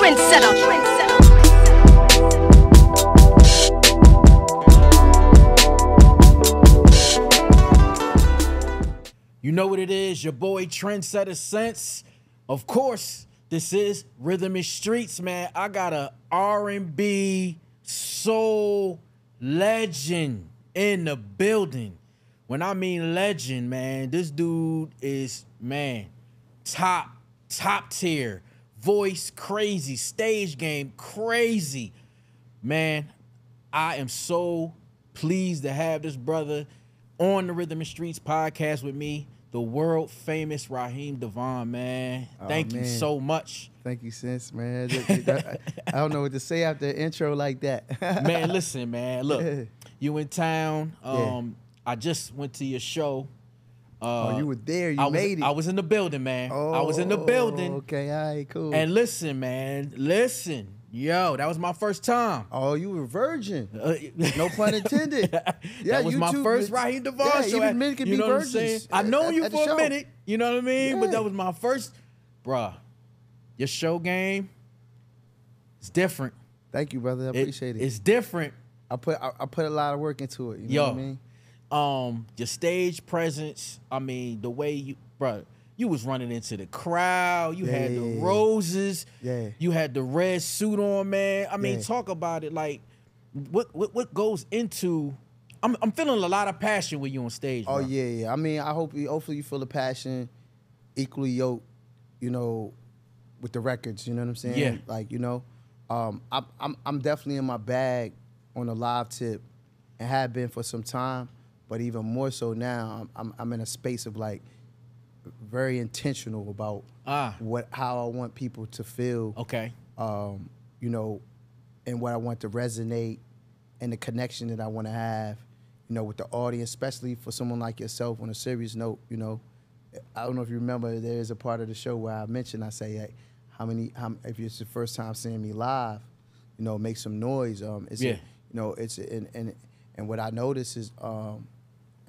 trendsetter. You know what it is, your boy Trendsetter Sense. Of course, this is Rhythm and Streets, man. I got a R&B soul legend in the building. When I mean legend, man, this dude is man, top top tier. Voice crazy, stage game crazy. Man, I am so pleased to have this brother on the Rhythm and Streets podcast with me, the world famous Raheem Devaughn, man. Oh, Thank you so much. Thank you, Sense, man. I don't know what to say after an intro like that. Man, listen, man. Look, you in town. Yeah. Um, I just went to your show. Uh, oh, you were there. You I was, made it. I was in the building, man. I was in the Oh, building. Okay, all right, cool. And listen, man. Listen. Yo, that was my first time. oh, you were virgin. Uh, No pun intended. Yeah, that was you my too, first Raheem Devaughn yeah, show. even at- men can you be know what I'm saying? virgins I know at- you at for a minute. You know what I mean? But that was my first, bruh. Your show game, it's different. Thank you, brother. I It- appreciate it. It's different. I put I, I put a lot of work into it. You know Yo, what I mean? Um, your stage presence. I mean, the way you, bruh, you was running into the crowd. You had the Yeah. roses. Yeah. You had the red suit on, man. I mean, Yeah. talk about it. Like, what what what goes into? I'm I'm feeling a lot of passion with you on stage. Oh bro. yeah, yeah. I mean, I hope you, hopefully you feel the passion, equally yoked, you know, with the records. You know what I'm saying? Yeah. Like you know, um, I'm I'm I'm definitely in my bag on the live tip, and have been for some time. But even more so now, I'm I'm, I'm in a space of like very intentional about Ah. what how I want people to feel Okay. um, you know, and what I want to resonate and the connection that I want to have, you know, with the audience, especially for someone like yourself on a serious note, you know. I don't know if you remember, there is a part of the show where I mentioned, I say, hey, how many, how, if it's your first time seeing me live, you know, make some noise. Um, it's, a- Yeah. you know, it's, and, and, and what I notice is, um,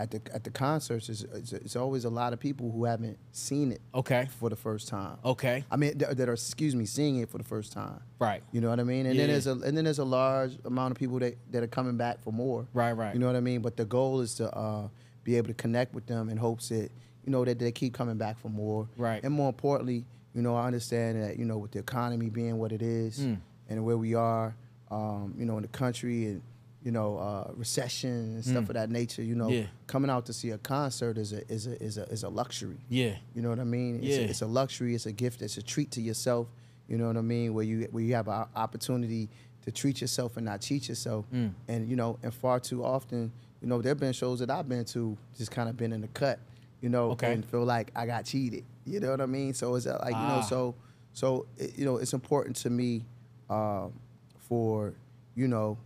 at the, at the concerts is, it's, it's always a lot of people who haven't seen it Okay. for the first time. Okay. I mean, that that are, excuse me, seeing it for the first time. Right. You know what I mean? And Yeah. then there's a and then there's a large amount of people that, that are coming back for more. Right, right. You know what I mean? But the goal is to uh, be able to connect with them in hopes that you know that they keep coming back for more. Right. And more importantly, you know, I understand that you know with the economy being what it is Mm. and where we are, um, you know, in the country and you know uh, recession and stuff of that nature. You know, Mm. Yeah. coming out to see a concert is a is a is a is a luxury. Yeah. You know what I mean? It's, Yeah. a, it's a luxury. It's a gift. It's a treat to yourself. You know what I mean? Where you where you have an opportunity to treat yourself and not cheat yourself. Mm. And you know, and far too often, you know, there've been shows that I've been to just kind of been in the cut. You know, Okay. and feel like I got cheated. You know what I mean? So it's uh, like you know, Ah. so so it, you know, it's important to me um, for you know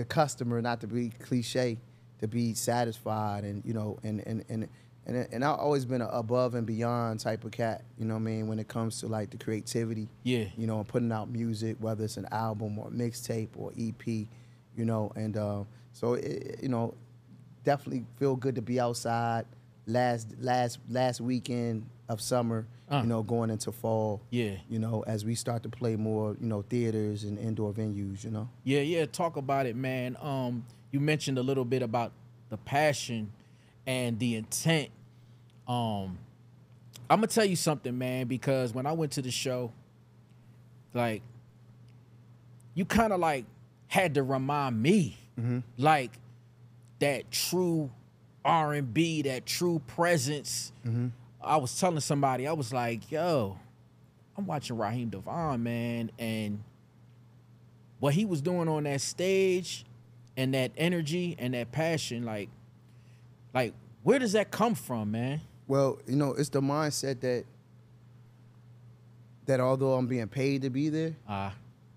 the customer not to be cliche to be satisfied and you know and and and and, and I've always been a above and beyond type of cat you know what I mean when it comes to like the creativity Yeah. you know and putting out music whether it's an album or mixtape or EP you know and uh, so it, you know definitely feel good to be outside last last last weekend of summer Uh. you know going into fall Yeah. you know as we start to play more you know theaters and indoor venues you know Yeah, yeah. Talk about it, man. Um, you mentioned a little bit about the passion and the intent. Um, I'm gonna tell you something, man, because when I went to the show, like, you kind of like had to remind me, like, that true R&B, that true presence. I was telling somebody, I was like, yo, I'm watching Raheem Devaughn, man, and what he was doing on that stage and that energy and that passion, like, like where does that come from, man? Well, you know, it's the mindset that that although I'm being paid to be there, Ah,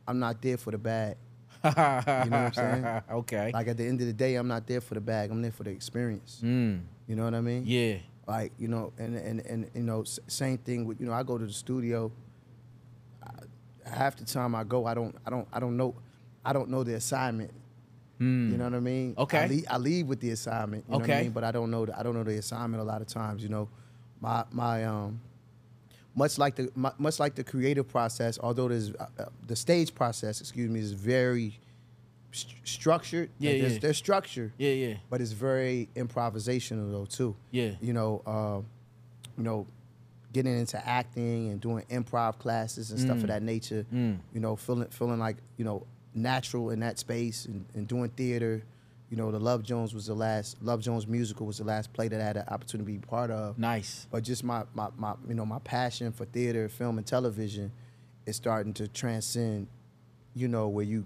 I'm not there for the bag. you know what I'm saying? okay. Like at the end of the day, I'm not there for the bag. I'm there for the experience. mm, You know what I mean? yeah, Like you know, and and and you know, same thing with you know, I go to the studio. I, half the time I go, I don't, I don't, I don't know, I don't know the assignment. mm, You know what I mean? Okay. I leave, I leave with the assignment. You know what Okay. I mean? But I don't know. The, I don't know the assignment a lot of times. You know, my my um, much like the mu- much like the creative process, although there's uh, uh, the stage process, excuse me, is very st- structured. Yeah, Like, there's, yeah. there's structure, Yeah, yeah. but it's very improvisational though too. Yeah. You know, um, you know, getting into acting and doing improv classes and stuff of that nature. Mm. You know, feeling feeling like you know natural in that space and, and doing theater. You know, the Love Jones was the last Love Jones musical was the last play that I had an opportunity to be part of. Nice. But just my, my, my you know my passion for theater, film, and television is starting to transcend. You know where you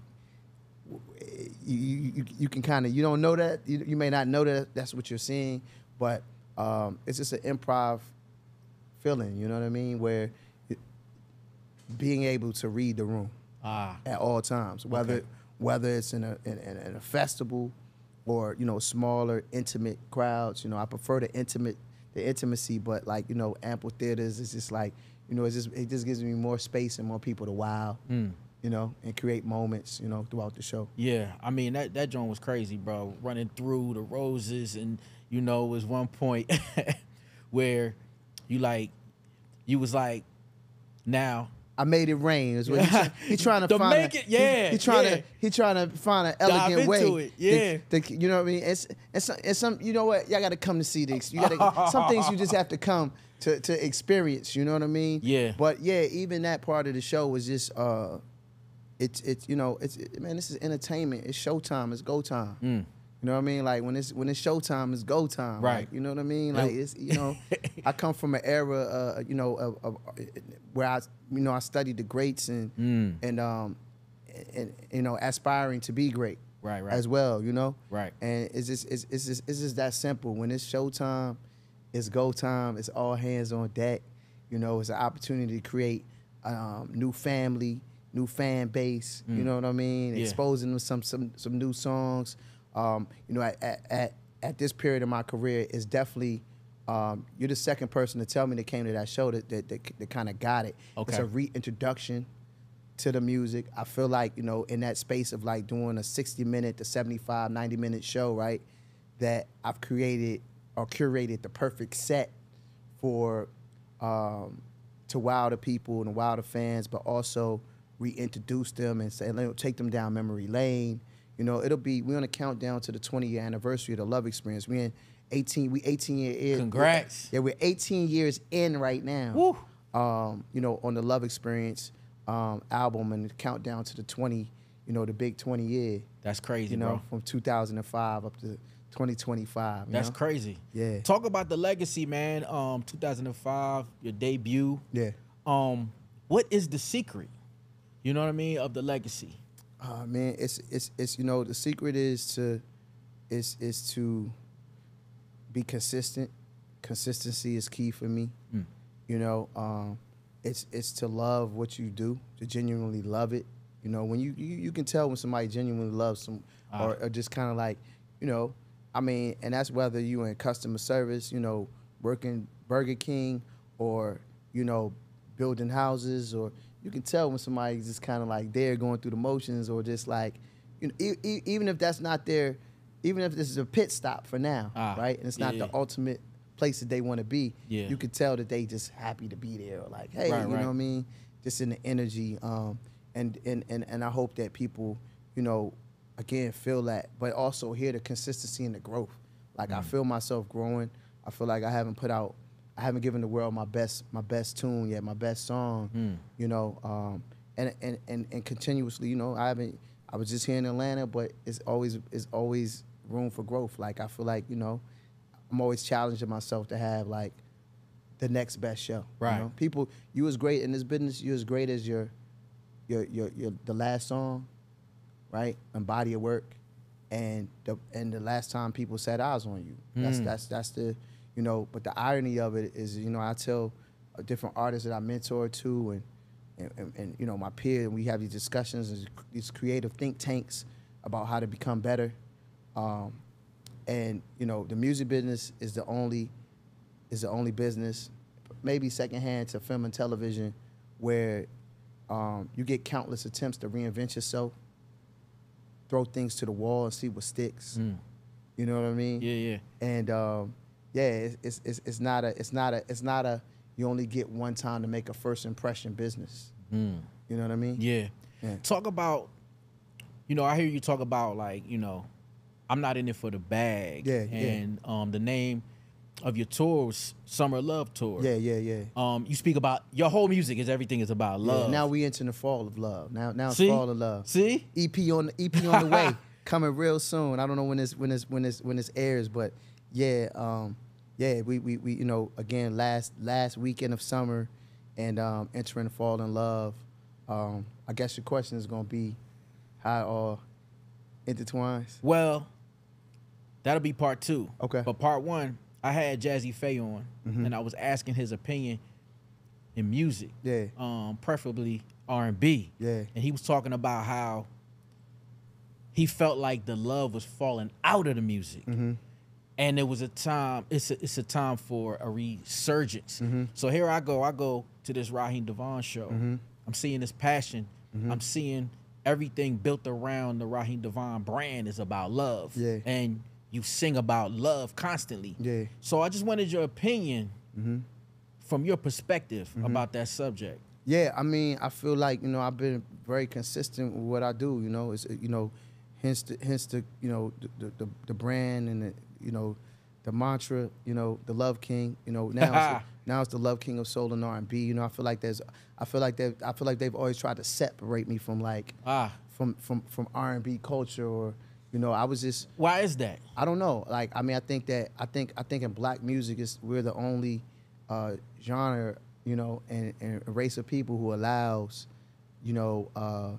you you, you, can kind of you don't know that you, you may not know that that's what you're seeing, but um, it's just an improv feeling. You know what I mean? Where it, being able to read the room Ah. at all times, whether Okay. whether it's in a in, in, in a festival or you know smaller intimate crowds. You know, I prefer the intimate the intimacy, but like you know amphitheaters is just like you know it just it just gives me more space and more people to wow. Mm. You know, and create moments. You know, throughout the show. Yeah, I mean that that joint was crazy, bro. Running through the roses, and you know, it was one point where you like, you was like, now I made it rain. Is what he, try- he trying to To find. make a- it- yeah, He, he trying yeah. to he trying to find an Dive elegant into way. it, yeah. to- to- you know what I mean? It's it's some, it's some. You know what? Y'all got to come to see this. You got some things you just have to come to to experience. You know what I mean? Yeah. But yeah, even that part of the show was just uh, it's it's you know it's it, man. This is entertainment. It's showtime. It's go time. Mm. You know what I mean? Like when it's when it's showtime, it's go time. Right. Like, you know what I mean? Like it's you know, I come from an era, uh, you know, of, of where I you know I studied the greats and Mm. and um and you know aspiring to be great right, right, as well. You know. right. And it's just it's, it's just it's just that simple. When it's showtime, it's go time. It's all hands on deck. You know, it's an opportunity to create um, new family, new fan base. You know what I mean? Mm. Yeah. Exposing them some some some new songs. Um, you know, at, at at this period of my career, it's definitely. Um, you're the second person to tell me that came to that show that that, that, that kind of got it. It's a reintroduction to the music. I feel like, you know, in that space of like doing a 60 minute to 75, 90 minute show, right? That I've created or curated the perfect set for um, to wow the people and wow the fans, but also reintroduce them and say, know, take them down memory lane. You know, it'll be we're on a countdown to the 20 year anniversary of the Love Experience. We in 18, we 18 year in. Congrats. Yeah, we're 18 years in right now Woo. um, you know, on the Love Experience um, album and the countdown to the 20, you know, the big 20 year, That's crazy, you know, bro. from 2005 up to 2025. That's know? crazy. Yeah. Talk about the legacy, man. Um, 2005, your debut. Yeah. Um, what is the secret? You know what I mean of the legacy. Uh, man, it's it's it's you know the secret is to is is to be consistent. Consistency is key for me. Mm. You know, um, it's it's to love what you do, to genuinely love it. You know, when you you, you can tell when somebody genuinely loves some, or, Ah. or just kind of like, you know, I mean, and that's whether you in customer service, you know, working Burger King, or you know, building houses, or you can tell when somebody's just kind of like there going through the motions, or just like, you know, e- e- even if that's not their, even if this is a pit stop for now, Ah, right, and it's not yeah. the ultimate place that they want to be, Yeah. you could tell that they just happy to be there. Or like, hey, Right, you know what I mean? Just in the energy. Um, and, and, and, and I hope that people, you know, again, feel that, but also hear the consistency and the growth. Like Mm. I feel myself growing. I feel like I haven't put out, I haven't given the world my best, my best tune yet, my best song, Mm. you know, um, and, and, and, and continuously, you know, I haven't, I was just here in Atlanta, but it's always, it's always room for growth. Like I feel like, you know, I'm always challenging myself to have like the next best show. Right. You know? People, you as great in this business. You as great as your, your, your, your the last song, right? And body of work, and the and the last time people set eyes on you. That's Mm. that's that's the, you know. But the irony of it is, you know, I tell uh, different artists that I mentor to, and and, and, and you know my peer, and we have these discussions, and these creative think tanks about how to become better. Um, and you know the music business is the only is the only business, maybe secondhand to film and television, where um, you get countless attempts to reinvent yourself, throw things to the wall and see what sticks. Mm. You know what I mean? Yeah, yeah. And um, yeah, it's, it's it's not a it's not a it's not a you only get one time to make a first impression business. You know what I mean? Yeah. Yeah. Talk about, you know, I hear you talk about like, you know, I'm not in it for the bag. Yeah, yeah. And um, the name of your tour was Summer Love Tour. Yeah, yeah, yeah. Um, you speak about your whole music is everything is about Yeah, love. now we into the fall of love. Now, now it's See? fall of love. See? EP on EP on the way, coming real soon. I don't know when this when this when this when this airs, but yeah, um, yeah, we, we we you know again last last weekend of summer, and um, entering fall in love. Um, I guess your question is gonna be how it all intertwines. Well, that'll be part two. Okay. But part one, I had Jazze Pha on, Mm-hmm. and I was asking his opinion in music. Yeah. Um, preferably R and B. Yeah. And he was talking about how he felt like the love was falling out of the music. Mm-hmm. And it was a time. It's a, it's a time for a resurgence. Mm-hmm. So here I go. I go to this Raheem Devaughn show. I'm seeing this passion. Mm-hmm. I'm seeing everything built around the Raheem Devaughn brand is about love. Yeah. And you sing about love constantly. Yeah. Mm-hmm. So I just wanted your opinion from your perspective about that subject. Yeah, I mean, I feel like you know I've been very consistent with what I do. You know, it's you know, hence the hence the you know the the, the brand and the you know the mantra. You know, the Love King. You know now it's, now it's the Love King of soul and R and B. You know, I feel like there's I feel like they I feel like they've always tried to separate me from like Ah, from from from R and B culture or you know I was just why is that? I don't know. Like, I mean, I think that I think I think in black music is we're the only uh, genre, you know, and, and race of people who allows, you know, uh,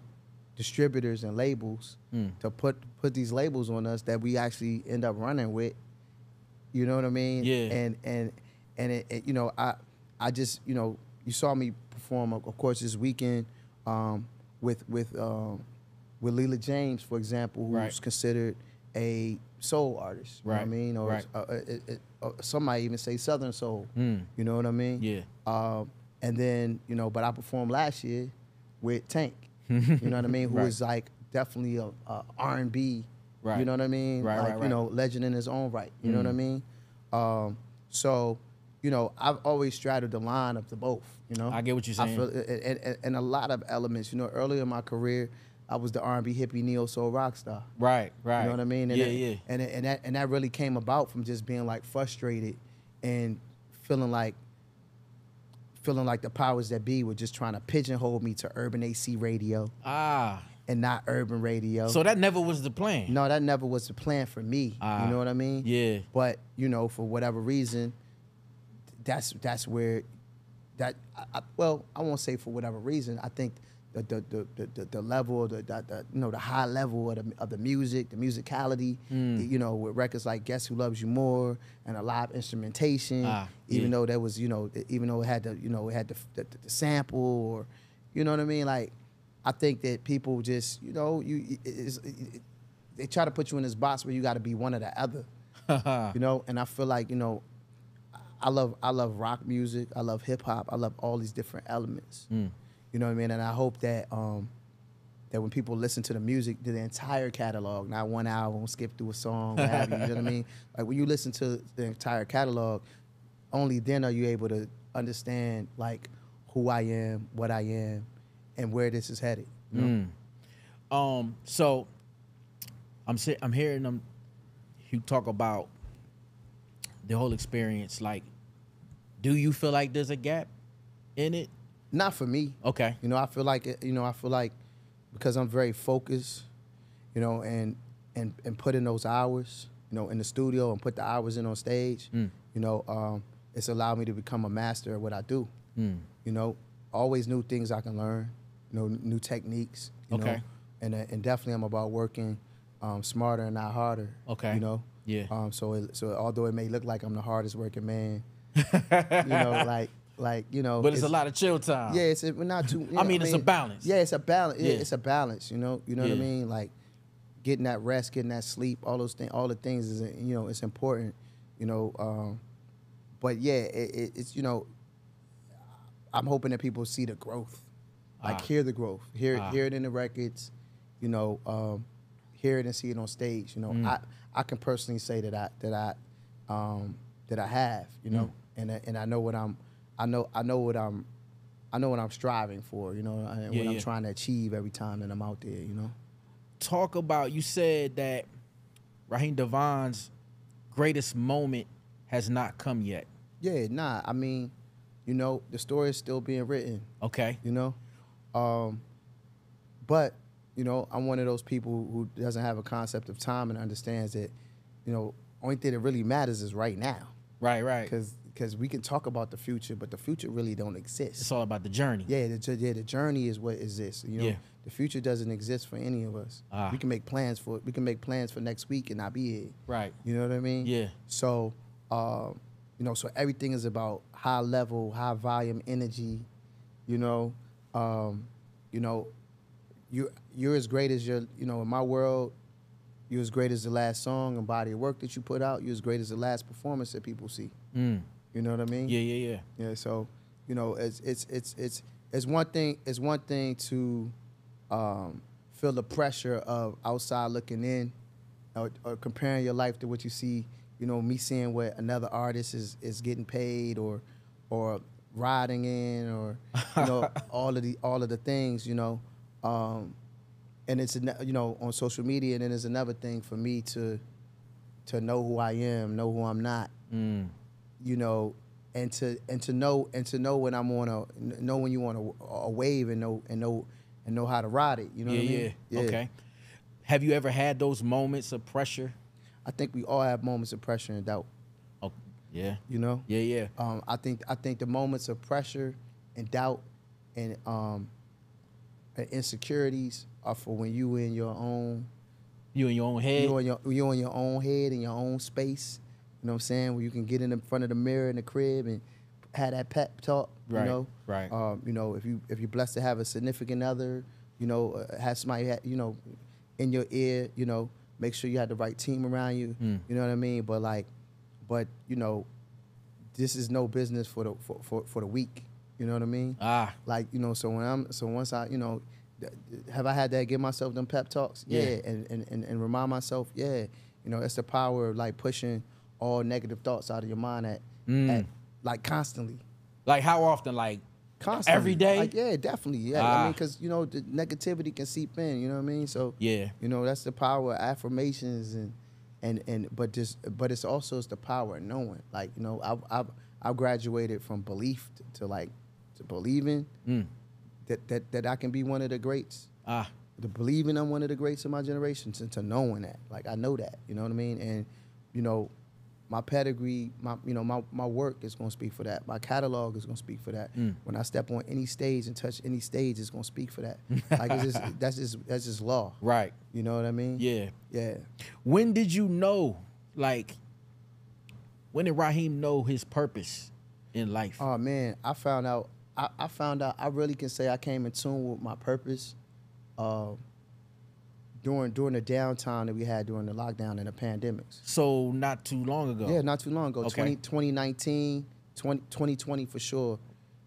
distributors and labels Mm. to put put these labels on us that we actually end up running with. You know what I mean? Yeah. And and and it, it- you know, I I just you know you saw me perform of course this weekend um, with with um, with Leela James for example, who's Right. considered a soul artist. You know what I mean? Or right. it, it, uh, some might even say Southern soul. Mm. You know what I mean? Yeah. Um, and then you know, but I performed last year with Tank. You know what I mean? Who Right. was like definitely a, a R and B. Right. You know what I mean? Right, like right, you know, legend in his own right. You know what I Mm. mean? Um, so, you know, I've always straddled the line of the both. You know, I get what you're I saying. feel, and, and, and a lot of elements. You know, earlier in my career, I was the R and B hippie neo soul rock star. Right, right. You know what I mean? And yeah, yeah. And and that and that really came about from just being like frustrated and feeling like feeling like the powers that be were just trying to pigeonhole me to urban AC radio Ah. and not urban radio. So that never was the plan. no, that never was the plan for me. Ah, you know what I mean? Yeah. But you know, for whatever reason, that's that's where that I, I, well, I won't say for whatever reason. I think the the the the, the, the level, the, the, the you know the high level of the of the music, the musicality, Mm. you know, with records like Guess Who Loves You More and a live instrumentation, Ah, even yeah. though that was you know even though it had the you know it had the, the, the sample or you know what I mean like. I think that people just, you know, you it, it, they try to put you in this box where you got to be one or the other you know and i feel like you know i love i love rock music i love hip-hop i love all these different elements Mm. You know what i mean and i hope that um that when people listen to the music the entire catalog not one album skip through a song what have you, you know what i mean like when you listen to the entire catalog only then are you able to understand like who i am what i am and where this is headed you know? Mm. Um. So, I'm si- I'm hearing them. You talk about the whole experience. Like, do you feel like there's a gap in it? Not for me Okay. You know, I feel like it- you know, I feel like because I'm very focused, you know, and and and put in those hours, you know, in the studio and put the hours in on stage, Mm. you know, um, it's allowed me to become a master at what I do. Mm. You know, always new things I can learn, you know, new techniques. You Okay. Know? And uh, and definitely I'm about working um, smarter and not harder. Okay. You know. Yeah. Um. So it, so although it may look like I'm the hardest working man, you know, like like you know, But it's, a lot of chill time. yeah, it's we're not too. you I know, mean, it's a balance. Yeah, it's a balance. Yeah, Yeah. it's a balance. You know, you know what I mean. Like getting that rest, getting that sleep, all those things, all the things is you know it's important. You know, um, but yeah, it, it, it's you know, I'm hoping that people see the growth, like Ah. hear the growth, hear Ah. hear it in the records, you know, um, hear it and see it on stage. You know, Mm. I I can personally say that I that I um, that I have. You know, Mm. and and I know what I'm. I know I know what I'm I know what I'm striving for, you know, and Yeah, what yeah. I'm trying to achieve every time that I'm out there, you know. Talk about you said that Raheem Devaughn's greatest moment has not come yet. Yeah, nah, I mean, you know, the story is still being written, Okay. you know. Um but, you know, I'm one of those people who doesn't have a concept of time and understands that, you know, only thing that really matters is right now. Right, right. Cuz cuz we can talk about the future, but the future really don't exist. It's all about the journey. Yeah, the, yeah, the journey is what exists. You know, Yeah. the future doesn't exist for any of us. Ah. We can make plans for it. we can make plans for next week and not be here. Right. You know what I mean? Yeah. So, um, you know, so everything is about high level, high volume energy. You know, um, you know, you you're as great as your. You know, in my world, you're as great as the last song and body of work that you put out. You're as great as the last performance that people see. Mm. You know what I mean? Yeah, yeah, yeah. Yeah, so you know, it's it's it's it's it's one thing. It's one thing to um, feel the pressure of outside looking in, or, or comparing your life to what you see. You know, me seeing what another artist is is getting paid, or or riding in, or you know, all of the all of the things. You know, um, and it's you know on social media, and then there's another thing for me to to know who I am, know who I'm not Mm. You know, and to and to know and to know when I'm on a know when you on a, a wave and know and know and know how to ride it. You know yeah, what I mean? yeah. Okay. Have you ever had those moments of pressure? I think we all have moments of pressure and doubt. Oh, yeah. You know. Yeah, yeah. Um, I think I think the moments of pressure and doubt and um, and insecurities are for when you in your own You in your own head. you in your you in your own head in your own space. You know what I'm saying? Where you can get in the front of the mirror in the crib and have that pep talk. Right, You know, right. Um, you know, if you if you're blessed to have a significant other, you know, uh, have somebody ha- you know in your ear. You know, make sure you have the right team around you. Mm. You know what I mean? But like, but you know, this is no business for the for, for, for the weak. You know what I mean? ah, like you know so when i'm so once i you know have i had that give myself them pep talks yeah, Yeah. And, and and and remind myself yeah you know it's the power of like pushing all negative thoughts out of your mind at, Mm. at like constantly like how often? Like constantly Every day? like yeah definitely yeah i Ah. mean because you know the negativity can seep in you know what i mean so yeah, you know that's the power of affirmations and and and but just but it's also it's the power of knowing like you know i've i've, I've graduated from belief to, to like to believing mm. that, that that I can be one of the greats. ah, To believing I'm one of the greats of my generation, and to knowing that, like I know that, you know what I mean. And you know, my pedigree, my you know my my work is gonna speak for that. My catalog is gonna speak for that. Mm. When I step on any stage and touch any stage, it's gonna speak for that. like it's just that's just that's just law. right. You know what I mean? Yeah. Yeah. When did you know? Like, when did Raheem know his purpose in life? Oh man, I found out. I, I found out. I really can say I came in tune with my purpose. Uh, during during the downtime that we had during the lockdown and the pandemics. so not too long ago. Yeah, not too long ago. Okay. 20, 2019, 20, 2020 for sure.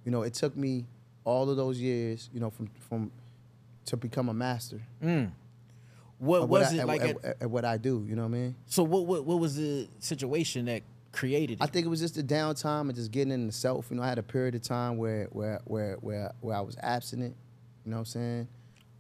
You know, it took me all of those years, you know, from from to become a master. Mm. What was I, it at- like? at, at- at- at what I do? You know what I mean? so what, what? What was the situation that created it? I think it was just the downtime and just getting in the self. You know, I had a period of time where where where where where I was abstinent. You know what I'm saying?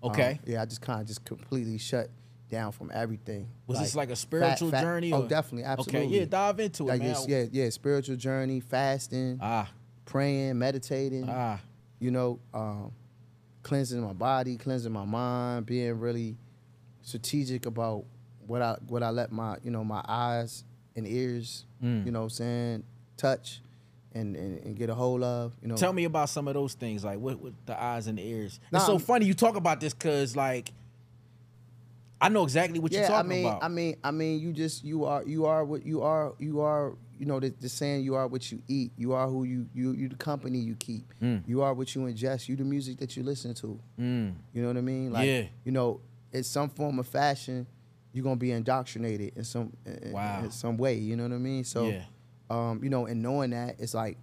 Okay. Um, yeah, I just kind of just completely shut down from everything. Was this like a spiritual journey Oh, or- definitely, absolutely. Okay, yeah, dive into it, man. yeah, yeah, spiritual journey, fasting, Ah, praying, meditating. ah, you know, um, cleansing my body, cleansing my mind, being really strategic about what I what I let my you know my eyes and ears, Mm. you know, what I'm saying touch and, and and get a hold of. You know, Tell me about some of those things, like what with the eyes and the ears. Nah, it's so I'm- funny you talk about this because like I know exactly what you're yeah, I mean, about. I mean, I mean, you just you are you are what you are you are. You know, the, the saying you are what you eat. You are who you you you the company you keep. Mm. You are what you ingest. You the music that you listen to. Mm. You know what I mean? Like, Yeah. You know, in some form of fashion, you're gonna be indoctrinated in some in, in some way. You know what I mean? So, Yeah. Um, you know, and knowing that, it's like,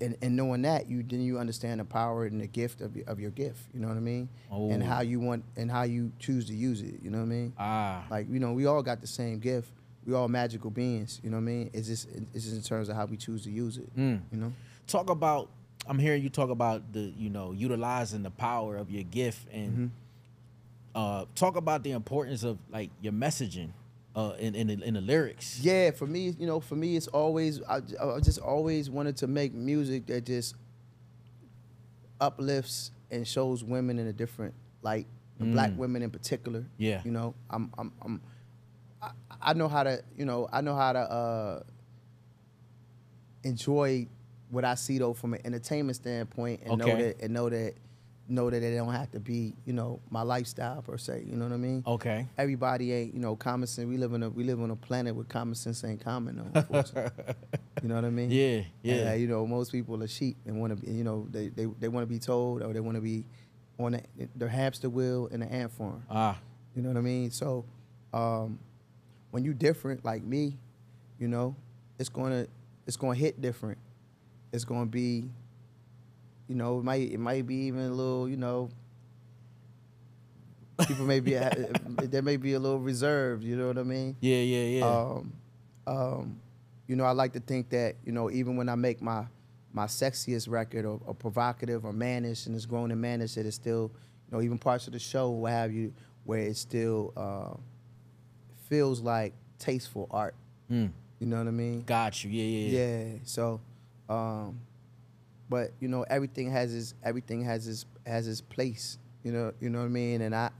and, and knowing that, you then you understand the power and the gift of your, of your gift. You know what I mean? oh. And how you want and how you choose to use it. You know what I mean? ah, Like, you know, we all got the same gift. We all magical beings. You know what I mean? It's just it's just in terms of how we choose to use it. Mm. You know? talk about I'm hearing you talk about the you know utilizing the power of your gift and Mm-hmm. uh, talk about the importance of like your messaging uh, in in the, in the lyrics. Yeah, for me, you know, for me, it's always I, I just always wanted to make music that just uplifts and shows women in a different light, and black women in particular. Yeah. you know, I'm I'm, I'm I, I know how to you know I know how to uh, enjoy what I see though from an entertainment standpoint, and know Okay. that and know that know that it don't have to be you know my lifestyle per se. You know what I mean? Okay. everybody ain't you know common sense. We live in a we live on a planet where common sense ain't common. though, unfortunately. you know what I mean? Yeah. Yeah. And, uh, you know, most people are sheep and want to be. You know, they they, they want to be told or they want to be on the, their hamster wheel in the ant farm. Ah. You know what I mean? So, um, when you different like me, you know, it's gonna it's gonna hit different. It's gonna be, you know, it might it might be even a little, you know. People may be there may be a little reserved. You know what I mean? Yeah. Yeah. Yeah. Um, um, you know, I like to think that you know even when I make my my sexiest record or, or provocative or mannish and it's grown and mannish, that it's still you know even parts of the show what have you where it still uh, feels like tasteful art. Mm. You know what I mean? Got you. Yeah. Yeah. Yeah. Yeah. So, um, but you know, everything has its everything has its has its place. You know, you know what I mean. And I,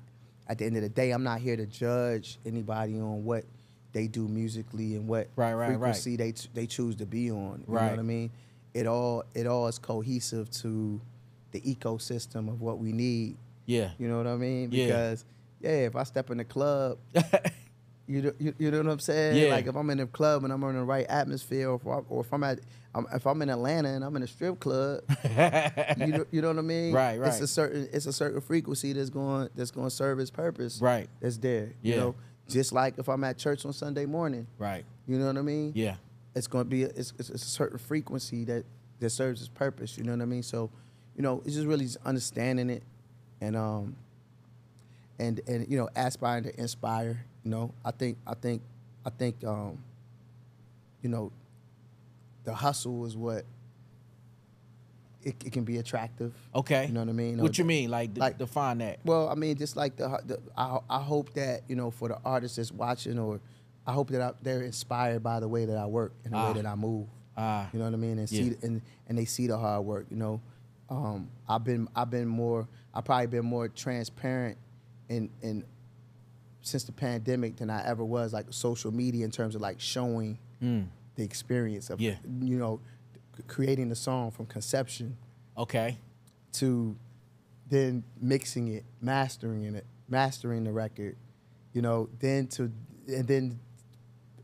at the end of the day, I'm not here to judge anybody on what they do musically and what Right, right, right. frequency they ch- they choose to be on. You Right. know what I mean? It all it all is cohesive to the ecosystem of what we need. Yeah. You know what I mean? Yeah. Because yeah, if I step in the club you know, you, you know what I'm saying? Yeah. Like if I'm in a club and I'm in the right atmosphere, or if, I, or if I'm at, I'm, if I'm in Atlanta and I'm in a strip club, you know, you know what I mean? Right, right. It's a certain, it's a certain frequency that's going, that's going to serve its purpose. Right. That's there. Yeah. You know, just like if I'm at church on Sunday morning, Right. you know what I mean? Yeah. It's going to be, a, it's, it's, it's a certain frequency that that serves its purpose. You know what I mean? So, you know, it's just really just understanding it, and um, and and you know, aspiring to inspire. You know, I think I think I think um, you know, the hustle is what it, it can be attractive. Okay. You know what I mean? What you mean? Like, like- define that. well, I mean, just like the, the I, I hope that you know for the artists that's watching, or I hope that I, they're inspired by the way that I work and the Ah. way that I move. Ah. You know what I mean? And Yeah. see and and they see the hard work. You know, um, I've been I've been more I probably been more transparent in in since the pandemic than I ever was like social media in terms of like showing Mm. the experience of Yeah. you know creating the song from conception Okay. to then mixing it, mastering it, mastering the record, you know, then to and then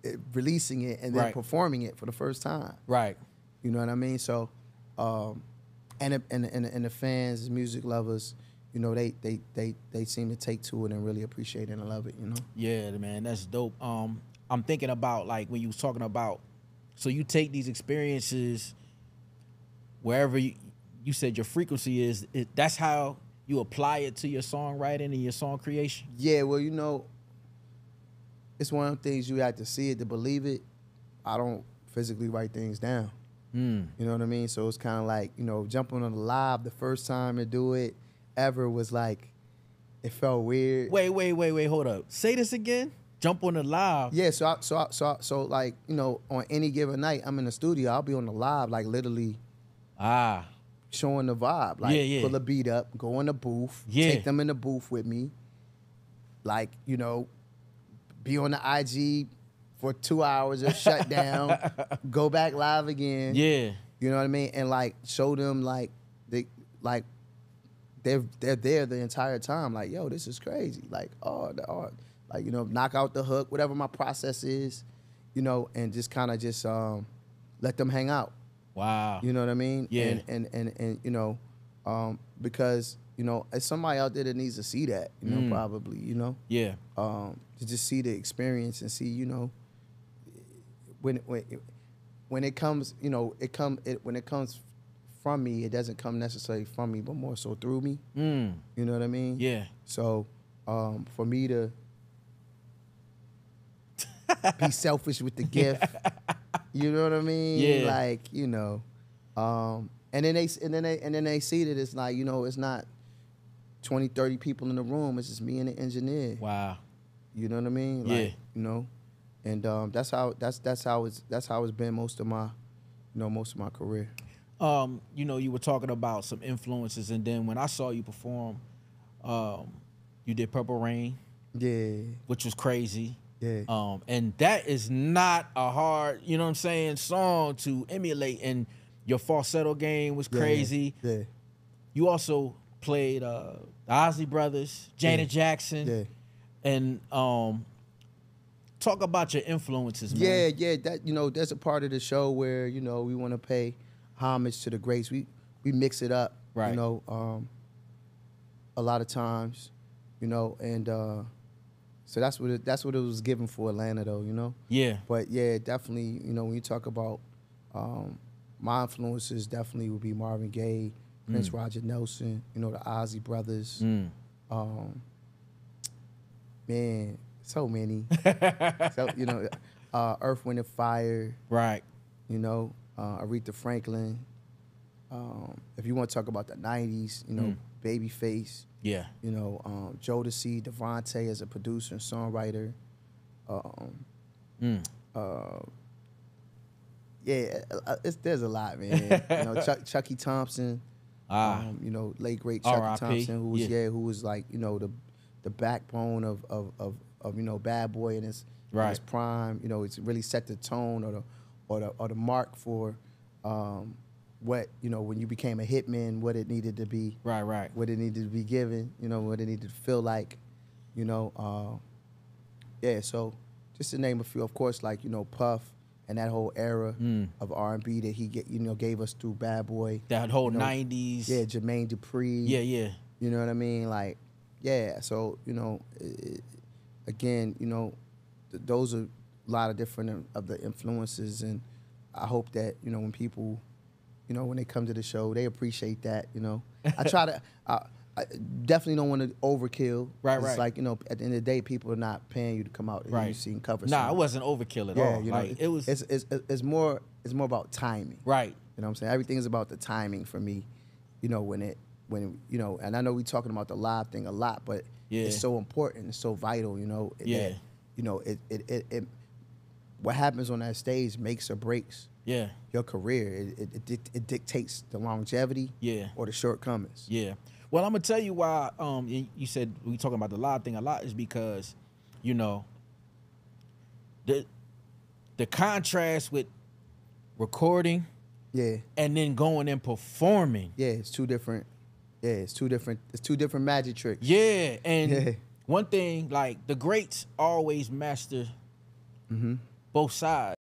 eh, releasing it and then Right. performing it for the first time. Right. You know what I mean? So, um, and and and and the fans, music lovers, you know, they they they they seem to take to it and really appreciate it and love it. You know? Yeah, man, that's dope. Um, I'm thinking about like when you was talking about, so you take these experiences wherever you, you said your frequency is. It, that's how you apply it to your songwriting and your song creation. Yeah. Well, you know, it's one of the things you have to see it to believe it. I don't physically write things down. Mm. You know what I mean? So it's kind of like, you know, jumping on the live the first time to do it ever was like, it felt weird. Wait, wait, wait, wait. Hold up. Say this again. Jump on the live. Yeah, so I, so I, so I, so like, you know, on any given night, I'm in the studio, I'll be on the live, like literally Ah. showing the vibe. Like Yeah, yeah. pull a beat up, go in the booth, Yeah. take them in the booth with me. Like, you know, be on the IG for two hours or shut down, go back live again. Yeah. You know what I mean? And like show them like the like they're they're there the entire time. Like, yo, this is crazy. Like, oh, the art. Like, you know, knock out the hook, whatever my process is, you know, and just kind of just um let them hang out. Wow. You know what I mean? Yeah. And and and, and you know, um, because, you know, it's somebody out there that needs to see that, you know, Mm. probably, you know Yeah. um, to just see the experience and see, you know, when when when it comes, you know, it come it when it comes from me, it doesn't come necessarily from me, but more so through me. Mm. You know what I mean? Yeah. So, um, for me to be selfish with the gift, you know what I mean? Yeah. Like, you know, um, and then they and then they and then they see that it's like you know it's not 20 30 people in the room it's just me and the engineer Wow. you know what i mean Yeah. like you know and um, that's how that's that's how it's that's how it's been most of my you know most of my career Um, you know, you were talking about some influences, and then when I saw you perform, um, you did Purple Rain, yeah which was crazy. yeah Um, and that is not a hard, you know what I'm saying, song to emulate. And your falsetto game was crazy. yeah You also played uh, the Isley Brothers, Janet Jackson, yeah and um, talk about your influences, man. Yeah, yeah, that you know, there's a part of the show where you know we want to pay homage to the greats. We we mix it up, Right. You know, um, a lot of times, you know, and uh, so that's what it, that's what it was given for Atlanta, though, you know. yeah, But yeah, definitely, you know, when you talk about um, my influences, definitely would be Marvin Gaye, Prince Roger Nelson, you know, the Isley Brothers, Mm. um, man, so many. so you know, uh, Earth, Wind and Fire. right, You know, uh, Aretha Franklin. Um, if you want to talk about the '90s, you know, Mm. Babyface. yeah, You know, um, Jodeci, DeVante as a producer and songwriter. Um, mm. uh, yeah, uh, it's, there's a lot, man. you know, Chuck, Chucky Thompson. ah, Um, you know, late great Chucky Thompson, who was yeah. yeah. who was like you know the the backbone of of of, of you know Bad Boy in his in Right. his prime. You know, it's really set the tone or the or the or the mark for um, what you know when you became a hitman, what it needed to be, right, right, what it needed to be given. You know, what it needed to feel like. You know, uh, yeah. So just to name a few, of course, like you know Puff. And that whole era Mm. of R and B that he get, you know, gave us through Bad Boy, that whole you know, '90s. yeah, Jermaine Dupri. yeah, yeah, You know what I mean? Like, yeah. So you know, i again, you know, th- those are lot of different of the influences, and I hope that you know when people, you know, when they come to the show, they appreciate that. You know, I try to. I, I definitely don't want to overkill. Right, It's right. like you know, at the end of the day, people are not paying you to come out and Right. you see and cover. Nah, it wasn't overkill at Yeah, all. you know, like it was It's, it's it's more it's more about timing. right. You know what I'm saying? Everything is about the timing for me. You know, when it when you know, and I know we talking about the live thing a lot, but Yeah. it's so important, it's so vital, you know. that, Yeah. you know, it, it it it what happens on that stage makes or breaks Yeah, your career. It it, it, it dictates the longevity yeah. or the shortcomings. Yeah. Well, I'm gonna tell you why. Um, you said we talking about the live thing a lot is because, you know, the the contrast with recording Yeah. and then going and performing. Yeah, it's two different yeah, it's two different it's two different magic tricks. Yeah, and Yeah. one thing like the greats always master Mm-hmm. Both sides.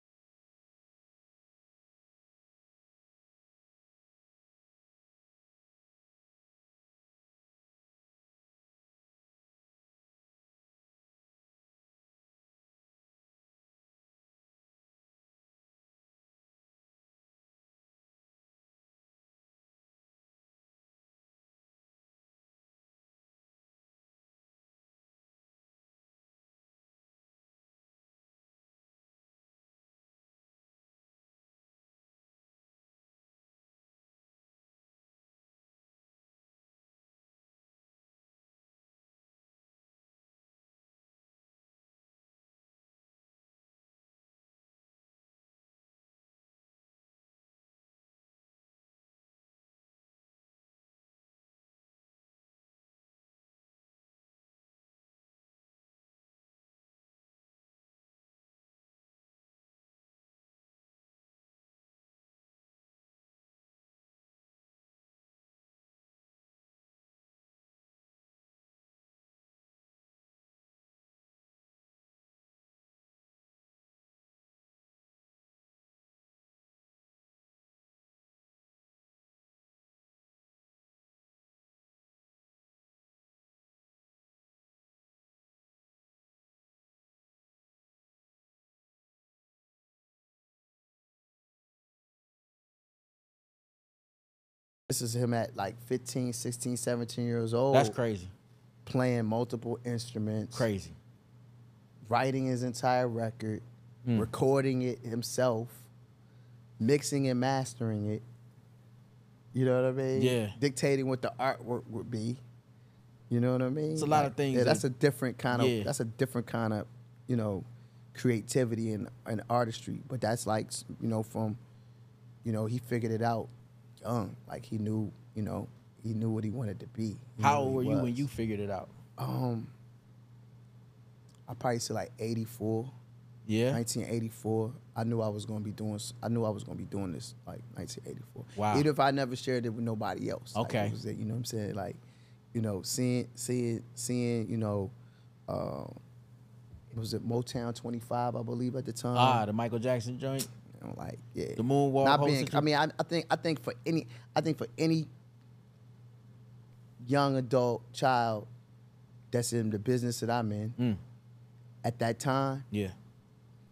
This is him at like 15, 16, 17 years old. That's crazy. Playing multiple instruments. Crazy. writing his entire record, Mm. recording it himself, mixing and mastering it, You know what I mean? Yeah. Dictating what the artwork would be. You know what I mean? It's a lot of things Yeah, that's that- a different kind of. Yeah. That's a different kind of, you know, creativity and, and artistry. But that's like, you know, from, you know, he figured it out young. Like he knew, you know, he knew what he wanted to be. How old were you when you figured it out? Um, I probably say like 84. Yeah. 1984. I knew I was gonna be doing. I knew I was gonna be doing this like 1984. Wow. Even if I never shared it with nobody else. Like, Okay. it was, you know what I'm saying? Like, you know, seeing, seeing, seeing. You know, um, was it Motown 25? I believe at the time. Ah, the Michael Jackson joint. Know, like yeah. The moonwalk Not being. I mean, I, I think. I think for any. I think for any young adult child that's in the business that I'm in Mm. at that time, Yeah.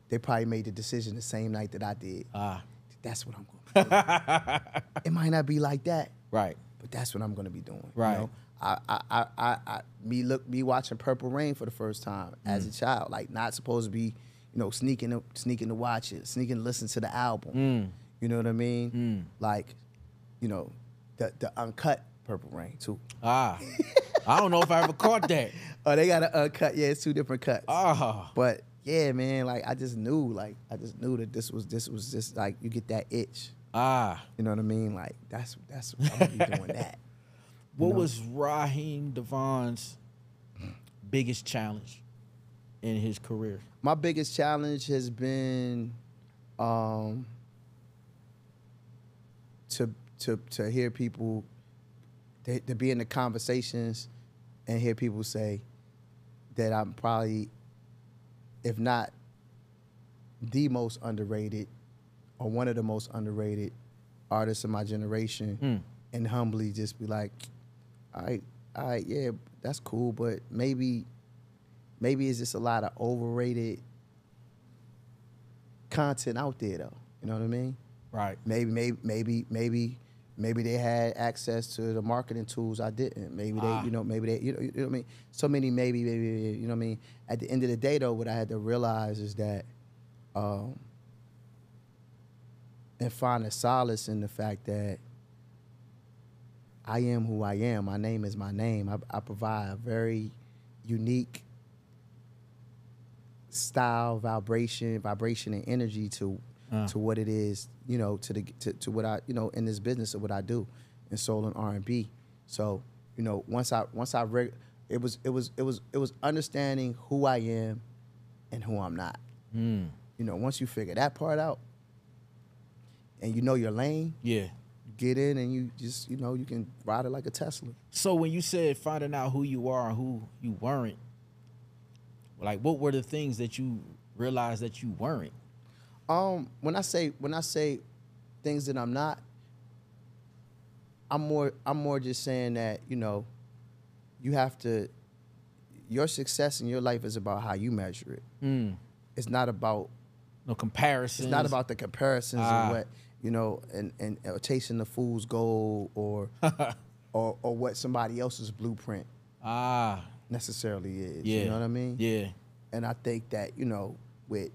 they probably made the decision the same night that I did. Ah. That's what I'm going to do. it might not be like that, Right. but that's what I'm going to be doing. Right. You know? I, I, I, I, I, me look, me watching Purple Rain for the first time as Mm. a child, like not supposed to be, you know, sneaking, to, sneaking to watch it, sneaking to listen to the album. Mm. You know what I mean? Mm. Like, you know, the the uncut Purple Rain too. Ah. I don't know if I ever caught that. Oh, they got an uncut. Yeah, it's two different cuts. Ah. But yeah, man, like I just knew, like I just knew that this was this was just like you get that itch. Ah. You know what I mean? Like that's that's I'm gonna be doing that. What know? was Raheem Devaughn's biggest challenge in his career? My biggest challenge has been um to to to hear people to, to be in the conversations and hear people say that I'm probably if not the most underrated or one of the most underrated artists of my generation Mm. and humbly just be like, all right, all right, yeah, that's cool, but maybe, maybe it's just a lot of overrated content out there, though. You know what I mean? Right. Maybe, maybe, maybe, maybe, maybe they had access to the marketing tools I didn't. Maybe they, Ah. you know, maybe they, you know, you know what I mean. So many, maybe, maybe, you know what I mean. At the end of the day, though, what I had to realize is that, um, and find a solace in the fact that I am who I am. My name is my name. I, I provide a very unique style, vibration, vibration, and energy to Uh. to what it is. You know, to the to, to what I you know in this business of what I do in soul and R and B. So you know, once I once I reg- it was it was it was it was understanding who I am and who I'm not. Mm. You know, once you figure that part out, and you know your lane, Yeah. get in and you just you know you can ride it like a Tesla. So when you said finding out who you are and who you weren't, like what were the things that you realized that you weren't? Um, when I say when I say things that I'm not, I'm more I'm more just saying that you know, you have to. Your success in your life is about how you measure it. Mm. It's not about No comparisons. it's not about the comparisons Ah. and what you know and and uh, chasing the fool's goal or or or what somebody else's blueprint ah. Necessarily is. Yeah. You know what I mean? Yeah. And I think that you know, with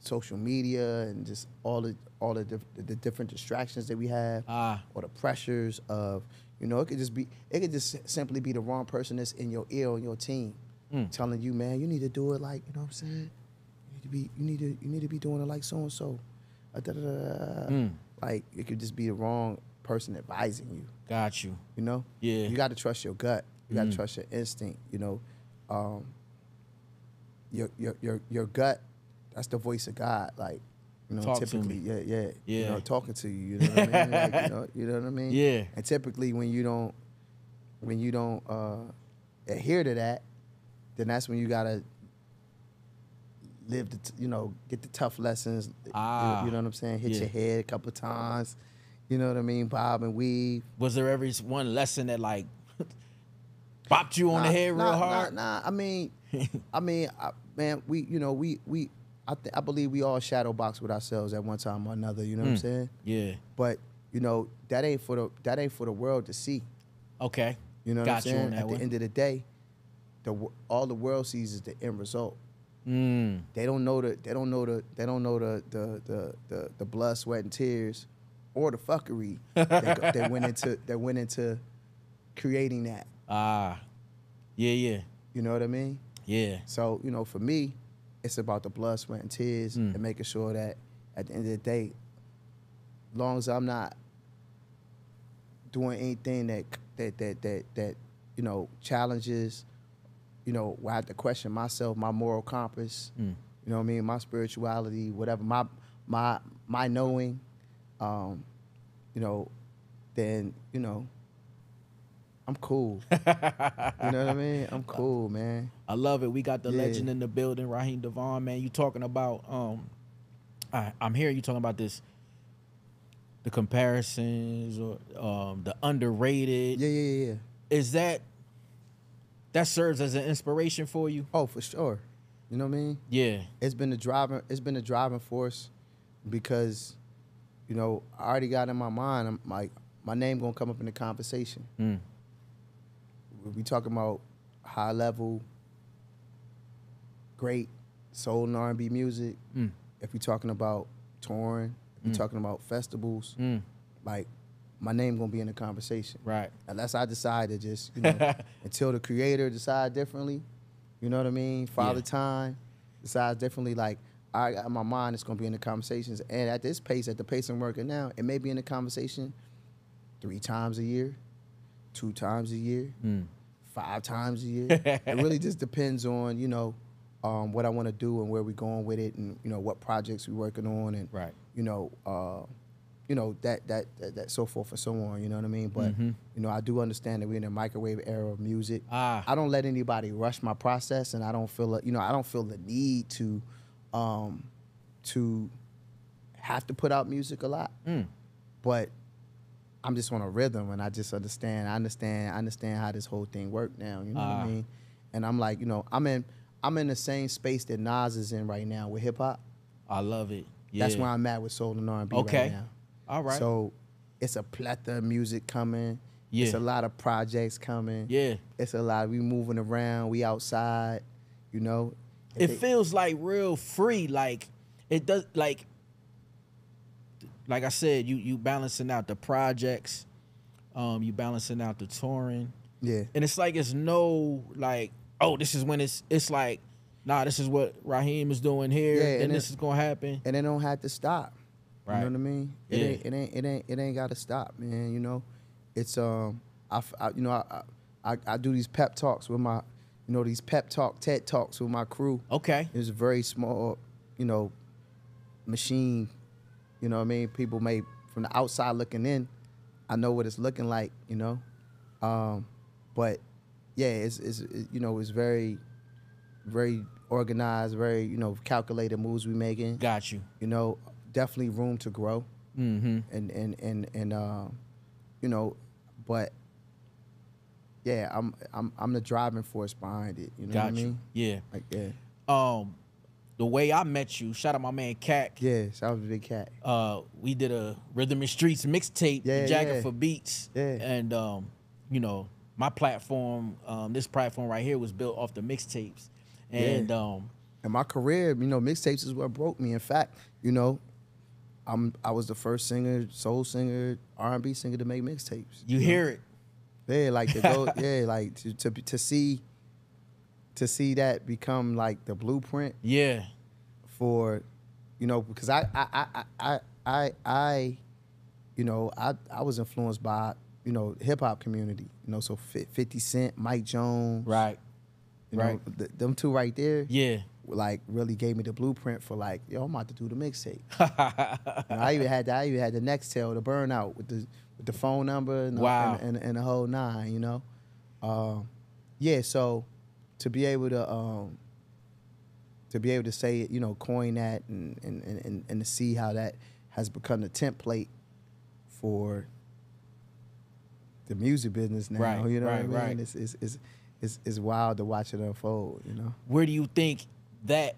social media and just all the all the, diff- the different distractions that we have, Ah. or the pressures of, you know, it could just be, it could just simply be the wrong person that's in your ear on your team, Mm. telling you, man, you need to do it like, you know what I'm saying? You need to be, you need to, you need to be doing it like so and so. Like it could just be the wrong person advising you. Got you. You know? Yeah. You got to trust your gut. You got to Mm. trust your instinct. You know, um, your your your your gut. That's the voice of God. Like, you know, Talk typically, me. yeah, yeah, You Yeah. know, talking to you. You know what I mean? Like, you know, you know what I mean? Yeah. And typically, when you don't, when you don't uh, adhere to that, then that's when you gotta live the, t- you know, get the tough lessons. You- Ah. you know what I'm saying? Hit Yeah. your head a couple of times. You know what I mean? Bob and weave. Was there ever one lesson that like bopped you on the Nah, head real nah, hard? Nah, nah. I mean, I mean, I, man, we, you know, we, we, I, th- I believe we all shadow box with ourselves at one time or another. You know what I'm Mm. saying? Yeah. But you know, that ain't for the that ain't for the world to see. Okay. You know what I'm you on saying? that At the end of the day, the all the world sees is the end result. Mm. They don't know the they don't know the they don't know the the the the, the blood, sweat, and tears or the fuckery that, go- that went into that went into creating that. Ah, yeah, yeah, You know what I mean? yeah. So, you know, for me, it's about the blood, sweat, and tears Mm. and making sure that at the end of the day, long as I'm not doing anything that that that that that, you know, challenges, you know, where I have to question myself, my moral compass, Mm. you know what I mean, my spirituality, whatever, my my my knowing, um, you know, then, you know, I'm cool. you know what I mean? I'm cool, man. I love it. We got the Yeah. legend in the building, Raheem Devaughn, man. You talking about um I, I'm hearing you talking about this the comparisons or um the underrated. Yeah, yeah, yeah, yeah. Is that that serves as an inspiration for you? Oh, for sure. You know what I mean? Yeah. It's been a driving. It's been a driving force because, you know, I already got in my mind. I'm like, my name gonna come up in the conversation. Mm. We talking about high level, great soul and R&B music. Mm. If we talking about touring, if we Mm. talking about festivals, Mm. like my name gonna be in the conversation. Right. Unless I decide to just, you know, until the creator decide differently, you know what I mean? Father Yeah. time decides differently. Like I got my mind, is gonna be in the conversations. And at this pace, at the pace I'm working now, it may be in the conversation three times a year, two times a year, Mm. five times a year. it really just depends on, you know, um, what I want to do and where we're going with it, and you know what projects we're working on, and Right. you know, uh, you know that, that that that so forth and so on. You know what I mean? But Mhm. you know, I do understand that we're in a microwave era of music. Ah. I don't let anybody rush my process, and I don't feel you know I don't feel the need to um, to have to put out music a lot. Mm. But I'm just on a rhythm, and I just understand. I understand. I understand how this whole thing work now. You know what Ah. I mean? And I'm like, you know, I'm in I'm in the same space that Nas is in right now with hip hop. I love it. Yeah. That's where I'm at with soul and R&B Okay. right now. All right. So it's a plethora of music coming. Yeah. It's a lot of projects coming. yeah. It's a lot. We moving around. We outside. You know. It they- feels like real free like it does like like i said you you balancing out the projects um you balancing out the touring yeah. and it's like it's no like oh this is when it's it's like nah this is what raheem is doing here Yeah, and and this it- is gonna happen and it don't have to stop. Right. You know what I mean? It Yeah. ain't it ain't it ain't it ain't got to stop, man. You know, it's um I, I- you know I, I I do these pep talks with my you know these pep talk TED talks with my crew. okay It's a very small, you know, machine. You know what I mean? People may from the outside looking in, I know what it's looking like, you know. Um, but yeah, it's, it's it, you know it's very, very organized, very you know calculated moves we making. got you You know, definitely room to grow, mm-hmm and and and and uh, you know, but yeah, I'm I'm I'm the driving force behind it. You know got what I you mean? yeah Like yeah, um the way i met you shout out my man Cac. yeah. I was a big cat. uh we did a rhythm and streets mixtape Yeah, jacket yeah. for beats Yeah. and um you know my platform um this platform right here was built off the mixtapes and um And my career, you know, mixtapes is what broke me. In fact, you know, I'm I was the first singer, soul singer, R and B singer to make mixtapes. you hear it Yeah, like to go, yeah, like to, to to see to see that become like the blueprint yeah for, you know, because I I I I I, I you know, I I was influenced by you know hip hop community, you know, so Fi- Fifty Cent, Mike Jones, right you right. know, th- them two right there. yeah like really gave me the blueprint for like, yo, I'm about to do the mixtape. I even had that. I even had the next tail, the burnout with the with the phone number and the, Wow. and, and, and the whole nine. You know, um, yeah. So to be able to um, to be able to say it, you know, coin that and and, and, and to see how that has become the template for the music business now. Right, you know right, what I mean? right. It's, it's, it's, it's, it's wild to watch it unfold. You know. where do you think that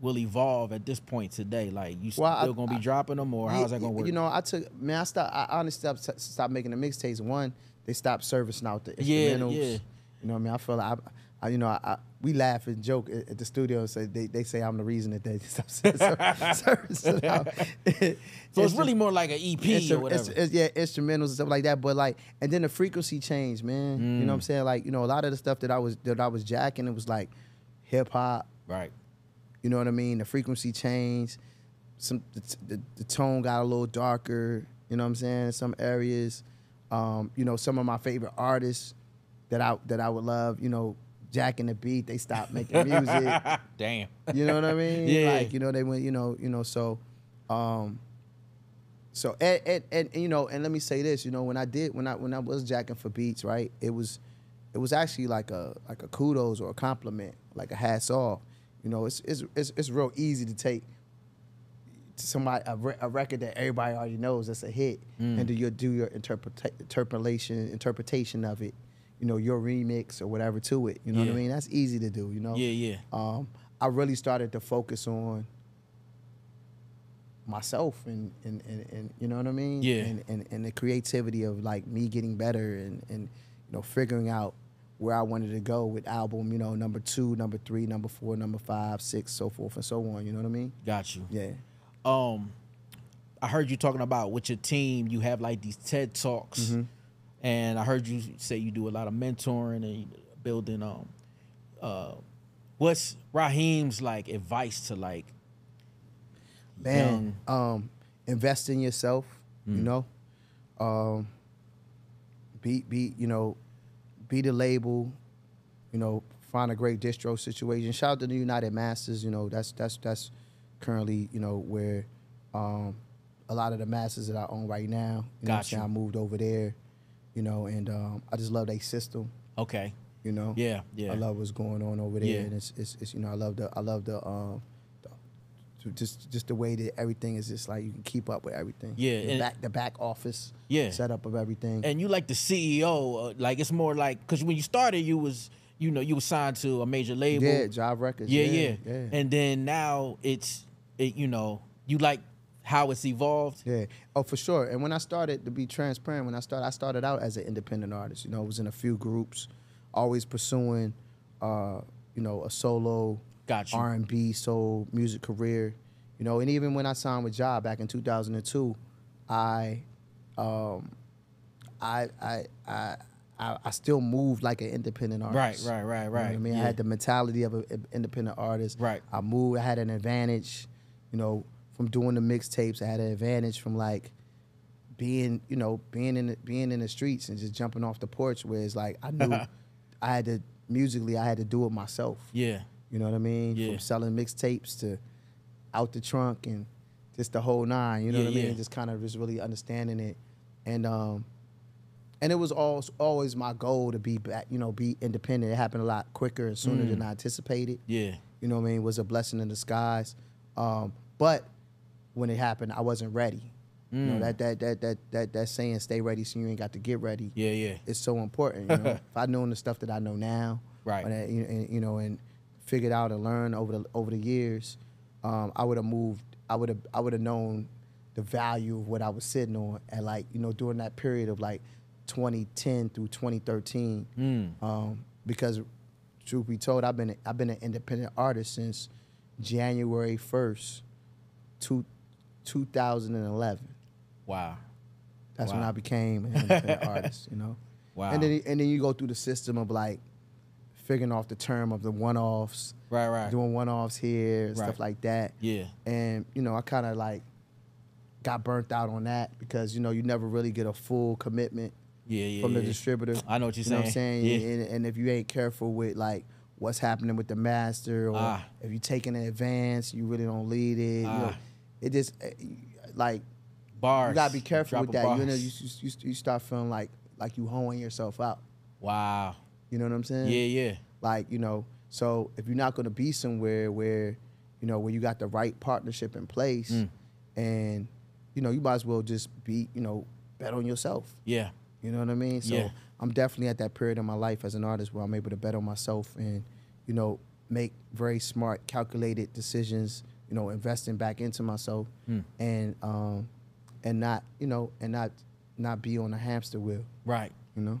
will evolve at this point today like you Well, I- still gonna be dropping them or how's that gonna work You know, I took man. I stopped. I honestly stopped, stopped making the mixtapes. One, they stopped servicing out the instrumentals Yeah, yeah. You know what I mean? I feel like I, I, you know, I, I, we laugh and joke at, at the studio and say they, they say I'm the reason that they stop so so it's really more like an EP it's, or whatever. it's- it's- yeah, instrumentals and stuff like that. But like, and then the frequency changed, man. You know what I'm saying? Like, you know, a lot of the stuff that I was that I was jacking, it was like hip hop. right. You know what I mean? The frequency changed. Some the, the, the tone got a little darker. You know what I'm saying? In some areas, um, you know, some of my favorite artists that I that I would love, you know, jacking the beat. They stopped making music. Damn. You know what I mean? Yeah. Like, you know, they went, you know, you know, so um so and, and, and you know, and let me say this, you know, when I did when I when I was jacking for beats, right, it was it was actually like a like a kudos or a compliment, like a hats off. You know, it's it's it's, it's real easy to take to somebody a, re- a record that everybody already knows that's a hit, and do your do your interpreta- interpolation interpretation of it, you know, your remix or whatever to it. You know what I mean? That's easy to do. You know? Yeah, yeah. um, I really started to focus on myself and, and, and, and you know what I mean? Yeah. And, and, and the creativity of like me getting better and, and, you know, figuring out where I wanted to go with album, you know, number two, number three, number four, number five, six, so forth and so on. You know what I mean? Got you. Yeah. um I heard you talking about with your team, you have like these TED talks, Mm-hmm. And I heard you say you do a lot of mentoring and building. Um, uh, what's Raheem's like advice to like? Man, um, invest in yourself, Mm. you know. Um, be be you know, be the label, you know, find a great distro situation. Shout out to the United Masters, you know, that's that's that's currently, you know, where um a lot of the masters that I own right now, you know what I'm Got saying? you. I moved over there, you know, and um I just love their system, Okay, you know. yeah, yeah, I love what's going on over there, Yeah. and it's, it's, it's you know I love the I love the um the, just just the way that everything is just like you can keep up with everything. Yeah, the back the back office Yeah. setup of everything. and you like the CEO. Uh, like it's more like because when you started, you was you know you were signed to a major label. yeah, Jive Records. yeah, yeah, yeah, yeah. And then now it's it, you know you like how it's evolved. Yeah. Oh, for sure. And when I started to be transparent, when I started, I started out as an independent artist. You know, I was in a few groups, always pursuing, uh, you know, a solo. R and B soul music career. You know, and even when I signed with Jive back in 2002, I, um, I, I, I. I, I still moved like an independent Right, artist. right, right, You know right. I mean, Yeah. I had the mentality of an independent artist. Right. I moved. I had an advantage, you know, from doing the mixtapes. I had an advantage from like being, you know, being in the, being in the streets and just jumping off the porch. Where it's like I knew I had to musically, I had to do it myself. yeah, You know what I mean? Yeah. From selling mixtapes to out the trunk and just the whole nine. You know Yeah, what I mean? yeah. Just kind of just really understanding it, and um, and it was all, always my goal to be back. You know, be independent. It happened a lot quicker and sooner Mm. than I anticipated. yeah, You know what I mean? It was a blessing in disguise. Um, but when it happened, I wasn't ready. You know Mm. that that that that that that saying, "Stay ready, so you ain't got to get ready." yeah, yeah. It's so important. You know, if I'd known the stuff that I know now, Right. that, you, and, you know, and figured out and learned over the over the years, um, I would have moved. I would have I would have known the value of what I was sitting on, and like you know, during that period of like 2010 through 2013, Mm. um, because truth be told, I've been I've been an independent artist since January 1st, two, 2011. Wow, That's when I became an independent artist, you know. wow. And then and then you go through the system of like figuring off the term of the one-offs, right, right. doing one-offs here, and Right. stuff like that. yeah, And you know, I kind of like got burnt out on that because you know you never really get a full commitment yeah, yeah. from the yeah. distributor. I know what you're you know what I'm saying. saying? Yeah. And, and if you ain't careful with like what's happening with the master, or Ah. if you taking an advance, you really don't lead it. You know, Ah. It just eh, like Bars. you gotta be careful with that. You know, you, you you start feeling like like you hoeing yourself out. Wow. You know what I'm saying? Yeah, yeah. Like you know, so if you're not gonna be somewhere where you know where you got the right partnership in place, Mm. and you know you might as well just be you know bet on yourself. Yeah. You know what I mean? So Yeah. I'm definitely at that period in my life as an artist where I'm able to bet on myself and, you know, make very smart, calculated decisions, you know, investing back into myself Hmm. and um and not, you know, and not not be on a hamster wheel, Right. you know?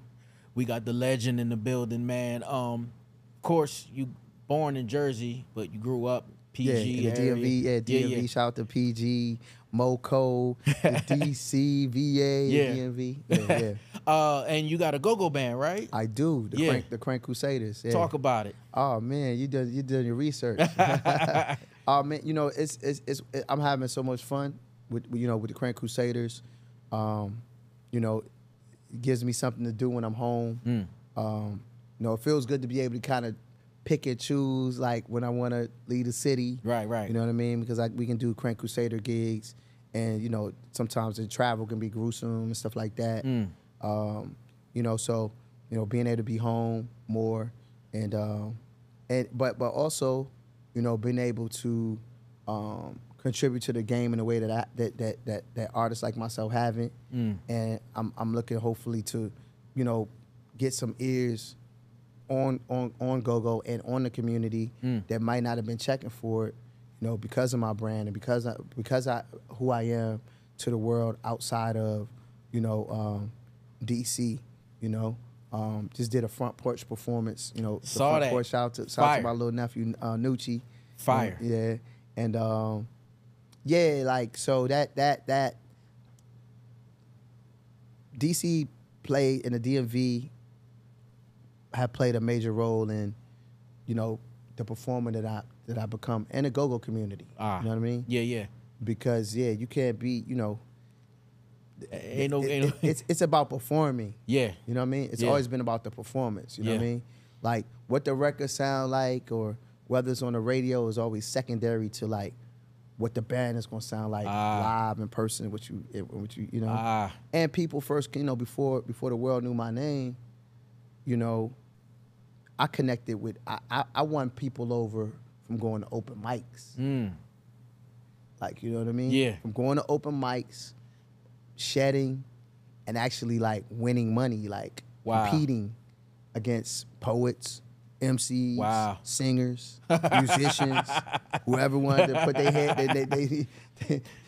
We got the legend in the building, man. Um, of course, you born in Jersey, but you grew up PG yeah, in the area. DMV, yeah, DMV. yeah. Shout out to PG, MoCo, the DC, VA, Yeah. DMV. Yeah, yeah. Uh, and you got a go-go band, right? I do. The Yeah. crank, the Crank Crusaders. Yeah. Talk about it. Oh man, you done you done your research. oh man, you know it's, it's it's I'm having so much fun with you know with the Crank Crusaders. Um, you know, it gives me something to do when I'm home. Mm. Um, you know, it feels good to be able to kind of pick and choose like when I want to leave the city. Right, right. You know what I mean? Because I, we can do Crank Crusader gigs, and you know sometimes the travel can be gruesome and stuff like that. Mm. Um, you know, so you know being able to be home more, and um, and but but also, you know, being able to um, contribute to the game in a way that I, that that that that artists like myself haven't, Mm. and I'm I'm looking hopefully to, you know, get some ears on on on GoGo and on the community Mm. that might not have been checking for it, you know, because of my brand and because I because I who I am to the world outside of, you know, um, DC, you know. Um, just did a front porch performance, you know. the Saw front that. Porch, shout out to shout out to my little nephew uh, Nucci. Fire. Um, yeah, and um, yeah, like so that that that DC played in the DMV have played a major role in, you know, the performer that I that I become and the go-go community. Ah. You know what I mean? Yeah, yeah. Because yeah, you can't be, you know, Ain't no, ain't no. it- it's it's about performing. yeah. You know what I mean? It's Yeah. always been about the performance. You know what I mean? Like what the record sound like or whether it's on the radio is always secondary to like what the band is gonna sound like Ah. live in person, which you eh, which you you know. Ah, and people first, you know, before before the world knew my name, you know, I connected with I I, I won people over from going to open mics. mm. Like, you know what I mean? Yeah. From going to open mics, shedding, and actually like winning money, like Wow. competing against poets, MCs, Wow. singers, musicians, whoever wanted to put their head. They, they,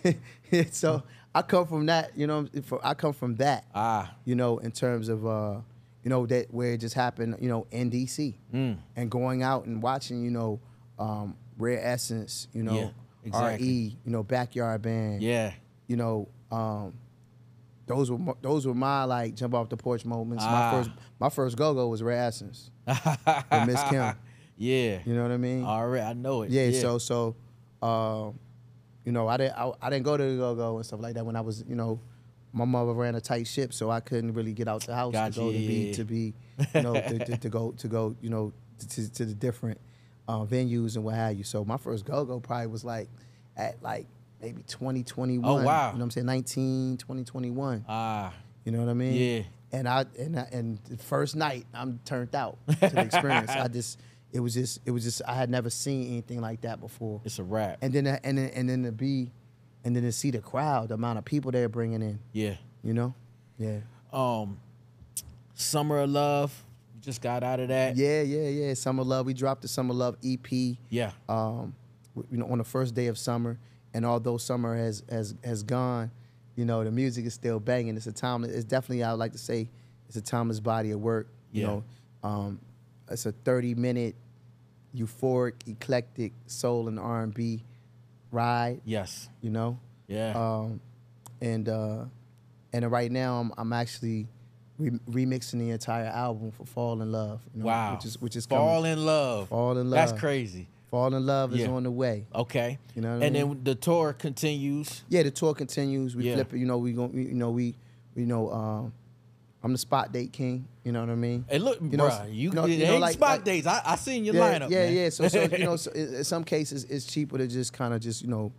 they, so I come from that, you know. I come from that, Ah, you know, in terms of, uh, you know, that where it just happened, you know, in DC, Mm. and going out and watching, you know, um, Rare Essence, you know, Yeah, exactly. RE, you know, Backyard Band, yeah. you know, um, those were those were my like jump off the porch moments. Ah. My first my first go go was Rare Essence with Miss Kim. Yeah. You know what I mean? All right, I know it. yeah, So so, um, you know, I didn't I, I didn't go to the go go and stuff like that when I was you know, my mother ran a tight ship, so I couldn't really get out the house Gotcha, to go to be yeah. to be you know to, to, to go to go you know to, to the different uh, venues and what have you. So my first go go probably was like at like maybe 2021. Oh, wow. You know what I'm saying? 19, 2021. Ah, You know what I mean? Yeah. And I and I, and the first night I'm turned out to the experience. I just it was just it was just I had never seen anything like that before. it's a wrap. And then and then and then to be and then to see the crowd, the amount of people they're bringing in. yeah. You know? Yeah. Um, Summer of Love. Just got out of that. Yeah, yeah, yeah. Summer Love. We dropped the Summer Love EP. Yeah. um, you know, on the first day of summer. And although summer has has has gone, you know, the music is still banging. It's a time. It's definitely I would like to say it's a timeless body of work. You Yeah. know, um, it's a thirty minute euphoric, eclectic soul and R and B ride. Yes. You know, Yeah. um, and uh, and right now I'm I'm actually re- remixing the entire album for Fall in Love. You know, wow. which is which is Fall coming. in Love. Fall in Love. That's crazy. Fall in Love is Yeah. on the way. Okay. You know what I and then the tour continues. Yeah, the tour continues. We Yeah. flip it. You know, we going You know, we. You know, um, I'm the spot date king. You know what I mean? Hey, look, You know, bruh, you, you know- it you know, ain't like- spot like- days. I, I seen your yeah, lineup. yeah, man. yeah. So, so you know, so in, in some cases, it's cheaper to just kind of just you know,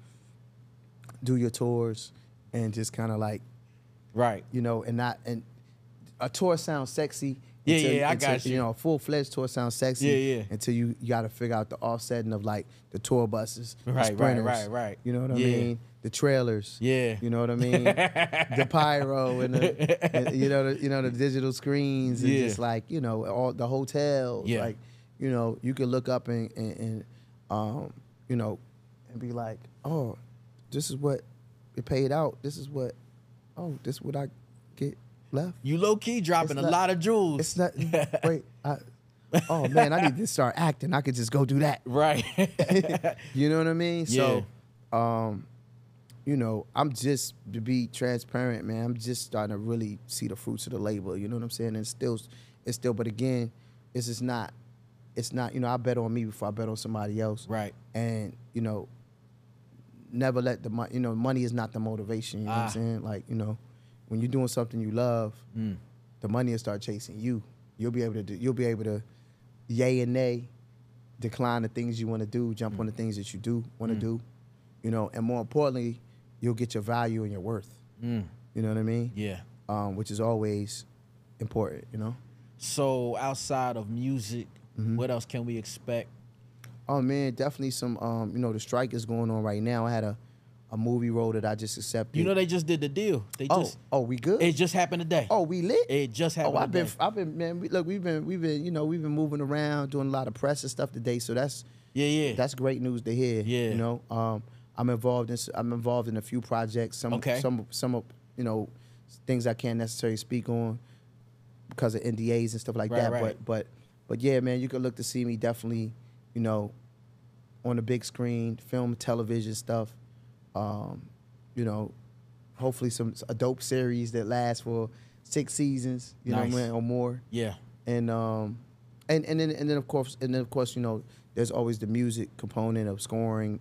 do your tours and just kind of like right. you know, and not and a tour sounds sexy. Yeah, until- yeah, I until, got you. You know, a full fledged tour sounds sexy. Yeah, yeah. Until you you got to figure out the offsetting of like the tour buses, Right, right, right, right. You know what I Yeah. mean? The trailers. Yeah. You know what I mean? the pyro and the and, you know the, you know the digital screens and Yeah. just like you know all the hotels. Yeah. Like you know you can look up and, and, and um you know and be like, oh, this is what it paid out. This is what oh this is what I get left. You low key dropping It's a not- lot of jewels. It's not wait. I, oh man, I need to start acting. I could just go do that. Right. you know what I mean? So, um, you know, I'm just to be transparent, man. I'm just starting to really see the fruits of the labor. You know what I'm saying? And still, it's still, but again, it's just not. It's not. You know, I bet on me before I bet on somebody else. Right. And you know, never let the money. You know, money is not the motivation. You know Ah. what I'm saying? Like you know, when you're doing something you love, Mm. the money will start chasing you. You'll be able to do. You'll be able to, yay and nay, decline the things you want to do, jump on the things that you do want to Mm. do, you know, and more importantly, you'll get your value and your worth. Mm. You know what I mean? Yeah. Um, which is always important. You know. So outside of music, Mm-hmm. what else can we expect? Oh man, definitely some. Um, you know, the strike is going on right now. I had a, a movie role that I just accepted. You know they just did the deal. They oh, just oh, we good? it just happened today. oh, we lit. It just happened Oh, I've been. I've been, man. We, look, we've been, we've been, you know, we've been moving around, doing a lot of press and stuff today. So that's yeah, yeah. that's great news to hear. Yeah. You know, um, I'm involved in, I'm involved in a few projects. Some, Okay. some, some, of, you know, things I can't necessarily speak on because of NDAs and stuff like Right, that. right. But, but, but yeah, man, you could look to see me definitely, you know, on the big screen, film, television stuff. Um, you know, hopefully some a dope series that lasts for six seasons. You know, Nice. what I mean, or more yeah. and um and and then and then of course and then of course you know there's always the music component of scoring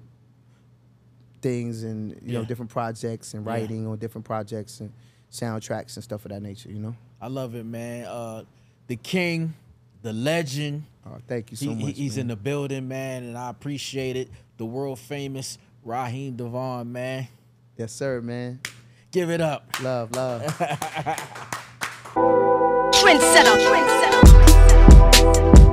things and you know different projects and Yeah. writing on different projects and soundtracks and stuff of that nature you know I love it, man. Uh the king, the legend. uh, thank you so he- much he's man. in the building, man, and I appreciate it. The world famous Raheem Devaughn, man. yes sir man Give it up. love love Trendsetter. Trendsetter.